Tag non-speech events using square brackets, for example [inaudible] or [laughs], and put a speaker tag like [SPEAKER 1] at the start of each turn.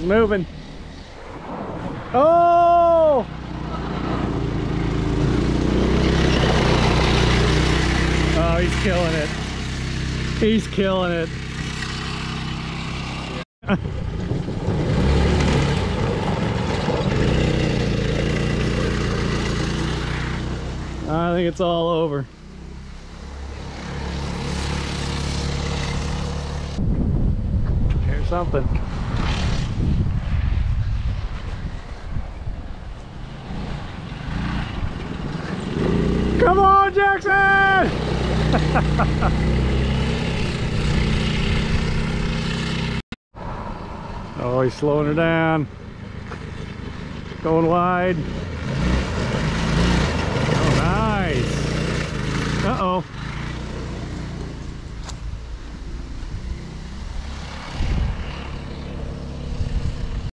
[SPEAKER 1] moving. Oh! Oh, he's killing it. He's killing it. [laughs] I think it's all over. Here's something. Come on, Jackson! [laughs] oh, he's slowing her down. Going wide.